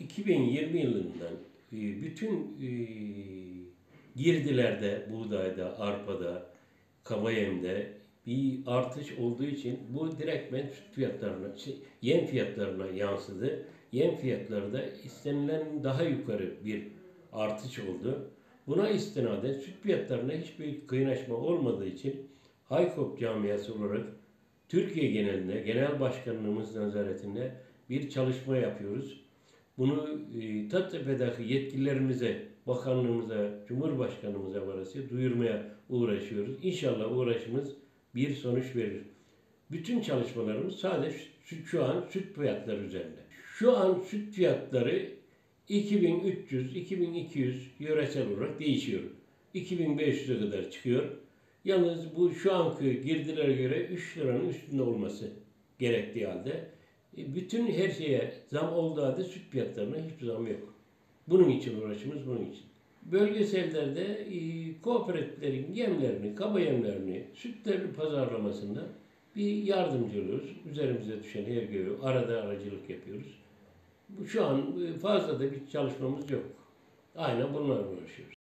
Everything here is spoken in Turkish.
2020 yılından e, bütün e, girdilerde, buğdayda, arpada, kabayemde bir artış olduğu için bu direktmen süt fiyatlarına, şey, yem fiyatlarına yansıdı. Yem fiyatları da istenilen daha yukarı bir artış oldu. Buna istinaden süt fiyatlarına hiçbir kıynaşma olmadığı için Haykop camiası olarak Türkiye genelinde genel başkanlığımız nezaretinde bir çalışma yapıyoruz. Bunu e, TATTEP'deki yetkililerimize, bakanlığımıza, Cumhurbaşkanımıza varası duyurmaya uğraşıyoruz. İnşallah uğraşımız bir sonuç verir. Bütün çalışmalarımız sadece süt, şu an süt fiyatları üzerinde. Şu an süt fiyatları 2300-2200 yöresel olarak değişiyor. 2500'e kadar çıkıyor. Yalnız bu şu anki girdilere göre 3 liranın üstünde olması gerektiği halde bütün her şeye zam olduğu halde süt fiyatlarına hiçbir zam yok. Bunun için uğraşımız bunun için. Bölgesellerde e, kooperatiflerin yemlerini, kaba yemlerini, sütlerini pazarlamasında bir yardımcı oluyoruz. Üzerimize düşen her göğü arada aracılık yapıyoruz. Şu an e, fazla da bir çalışmamız yok. Aynen bunlarla uğraşıyoruz.